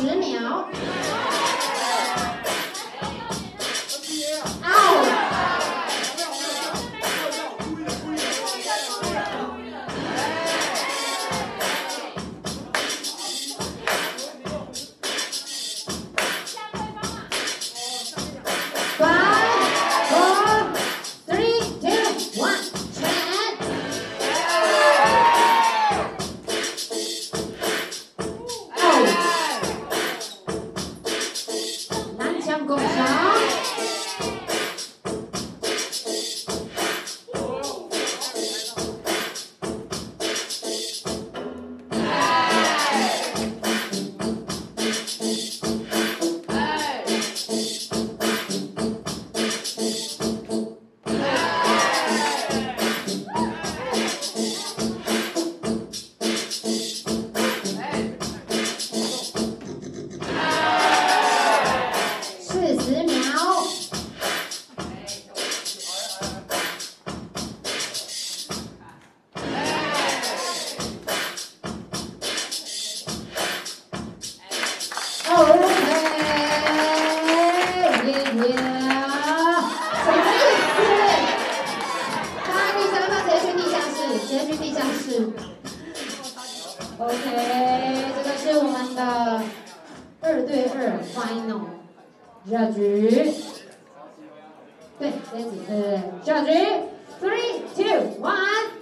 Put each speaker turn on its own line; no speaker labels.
ছিলেন ok 这个是我们的二对二 final 下局对先举呃下局 three two one